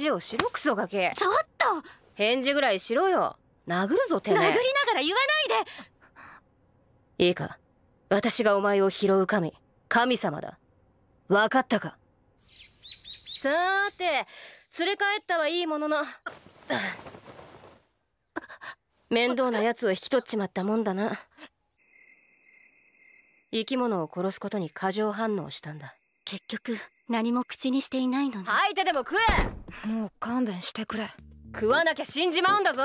事をしろクソガキ。ちょっと！返事ぐらいしろよ。殴るぞてめえ。殴りながら言わないで！いいか。私がお前を拾う神。神様だ。分かったか？さーて連れ帰ったはいいものの。面倒な奴を引き取っちまったもんだな。生き物を殺すことに過剰反応したんだ結局何も口にしていないのに吐いてでも食え。もう勘弁してくれ。食わなきゃ死んじまうんだぞ。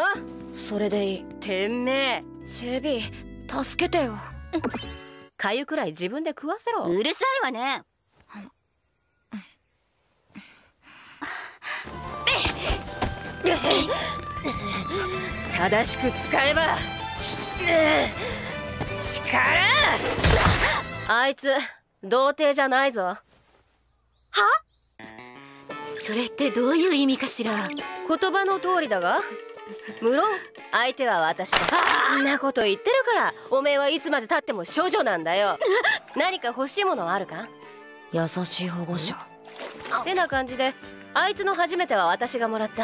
それでいい。てめえ。チェビー助けてよ。かゆくらい自分で食わせろ。うるさいわね。正しく使えば力。あいつ童貞じゃないぞそれってどういう意味かしら？言葉の通りだが？無論？相手は私だそんなこと言ってるからおめえはいつまでたっても処女なんだよ。何か欲しいものあるか？優しい保護者。てな感じであいつの初めては私がもらった。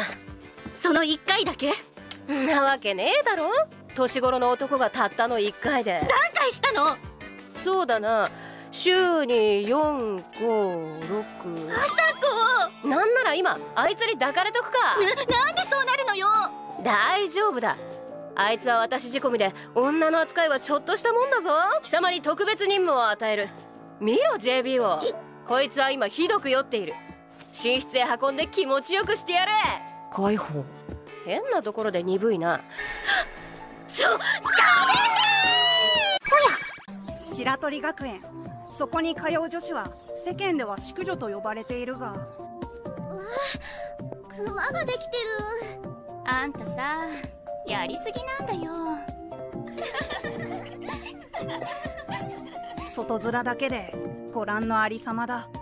その一回だけ？んなわけねえだろ。年頃の男がたったの1回で。何回したの？そうだな週に456朝子なんなら今あいつに抱かれとくか。なんでそうなるのよ。大丈夫だ。あいつは私仕込みで女の扱いはちょっとしたもんだぞ。貴様に特別任務を与える。見ろ JB を。こいつは今ひどく酔っている。寝室へ運んで気持ちよくしてやれ。解放。変なところで鈍いな。そや白鳥学園そこに通う女子は世間では淑女と呼ばれているが。クマができてる。あんたさやりすぎなんだよ。外面だけでご覧のありさまだ。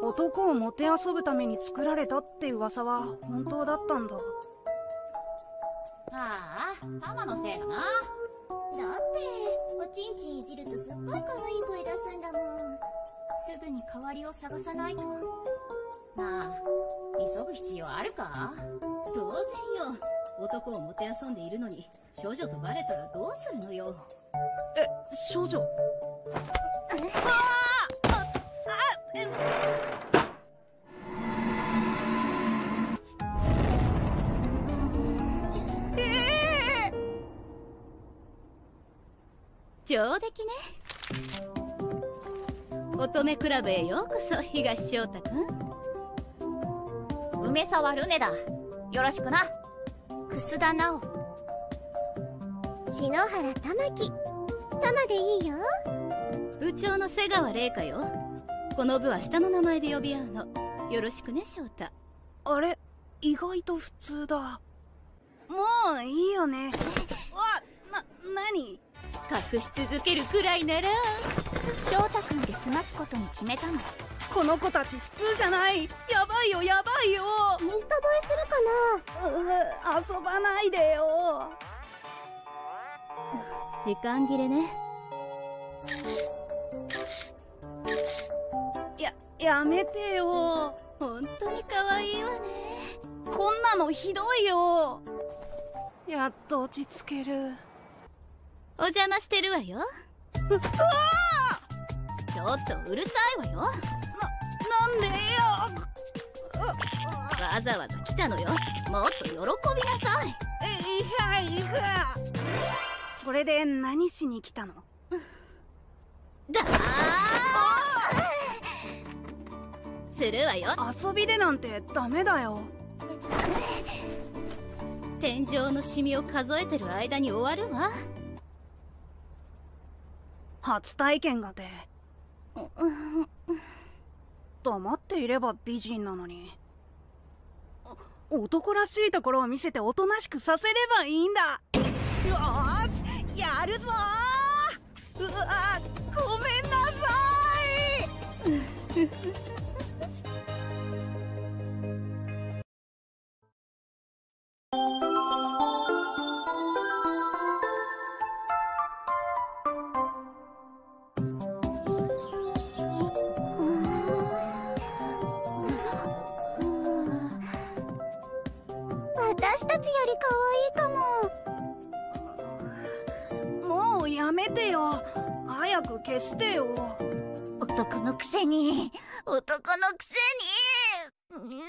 男をもてあそぶために作られたって噂は本当だったんだああタマのせいだな。だっておちんちんいじるとすっごい可愛い声出すんだもん。すぐに代わりを探さないと。まあ急ぐ必要あるか？当然よ。男をもてあそんでいるのに少女とバレたらどうするのよ。え少女？上出来ね。乙女クラブへようこそ東翔太くん。梅沢ルネだ。よろしくな。楠田直篠原玉木。玉でいいよ。部長の瀬川玲香よ。この部は下の名前で呼び合うの。よろしくね翔太。あれ？意外と普通だ。もういいよね。わな何？隠し続けるくらいなら。翔太君で済ますことに決めたの。この子たち普通じゃない。やばいよやばいよ。インスタ映えするかな？うう遊ばないでよ。時間切れね。ややめてよ。本当に可愛いわね。こんなのひどいよ。やっと落ち着けるお邪魔してるわよ。うわちょっとうるさいわよ。なんでよわざわざ来たのよ。もっと喜びなさい。いやいや。それで何しに来たの？だするわよ。遊びでなんてダメだよ。天井のシミを数えてる間に終わるわ初体験がて。黙っていれば美人なのに。男らしいところを見せておとなしくさせればいいんだ。よーしやるぞー。うわごめんなさい。私たちより可愛いかも。もうやめてよ。早く消してよ。男のくせに。男のくせにう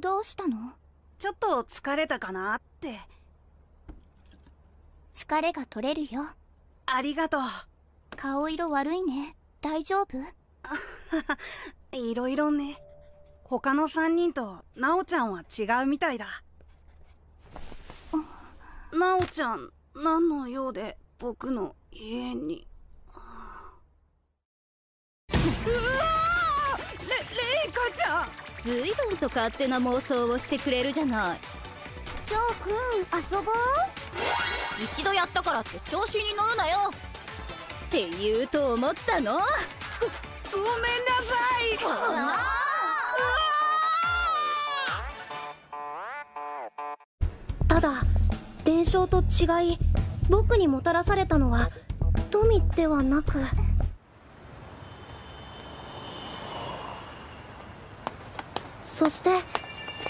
どうしたの？ちょっと疲れたかなって。疲れが取れるよありがとう。顔色悪いね。大丈夫？いろいろね。他の3人となおちゃんは違うみたいだ。なおちゃん何の用で僕の家に？うわー！レレイカちゃん！ずいぶんと勝手な妄想をしてくれるじゃないジョー君遊ぼう？一度やったからって調子に乗るなよ。って言うと思ったの？ごめんなさただ伝承と違い僕にもたらされたのは富ではなく。そして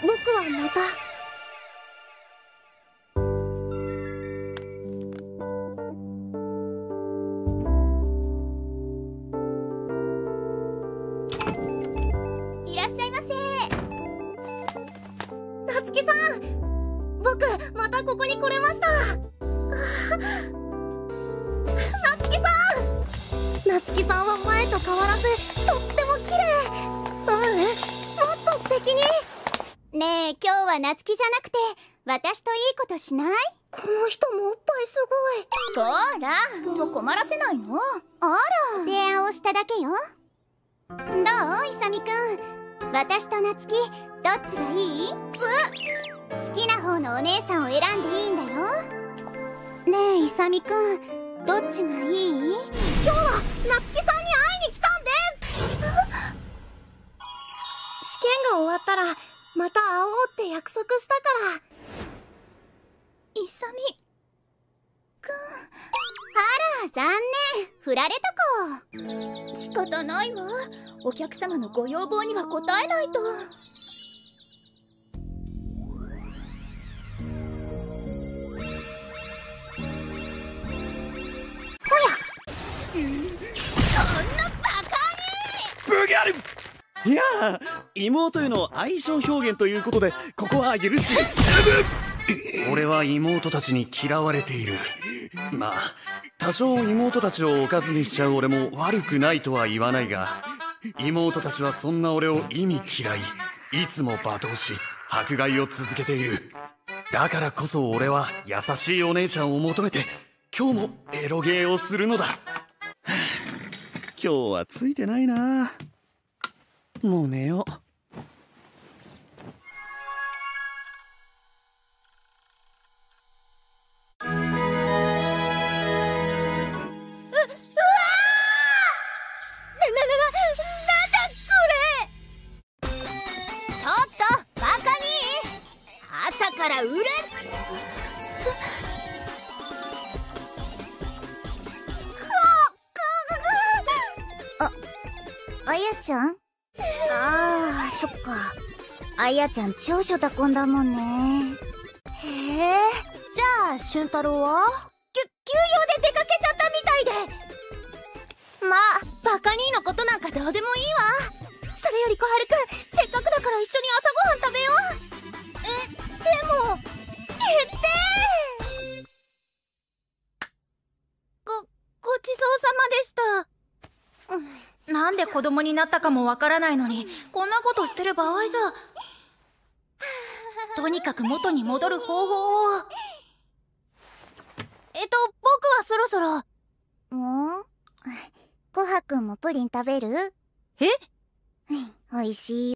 僕はまたっしゃいませ。夏希さん僕またここに来れました。夏希さん。夏希さんは前と変わらずとっても綺麗。ううんもっと素敵に。ねえ今日は夏希じゃなくて私といいことしない？この人もおっぱいすほらと困らせないの？あら。提案をしただけよ。どういさみくん？私と夏希どっちがいい？好きな方のお姉さんを選んでいいんだよ。ねえいさみくんどっちがいい？今日は夏希さんに会いに来たんです。試験が終わったらまた会おうって約束したから。いさみくんあら残念振られたか。仕方ないわ。お客様のご要望には応えないと。ブギャルいやあ妹への愛情表現ということでここは許して俺は妹たちに嫌われている。まあ多少妹たちをおかずにしちゃう俺も悪くないとは言わないが妹たちはそんな俺を意味嫌いいつも罵倒し迫害を続けている。だからこそ俺は優しいお姉ちゃんを求めて今日もエロゲーをするのだ。今日はついてないな。もう寝よう。あやちゃん？ああ、そっか。あやちゃん長所だこんだもんね。へえ。じゃあ、俊太郎は？なんで子供になったかもわからないのにこんなことしてる場合じゃ。とにかく元に戻る方法を。えっと僕はそろそろ。ん コハくんもプリン食べる？え？美味しい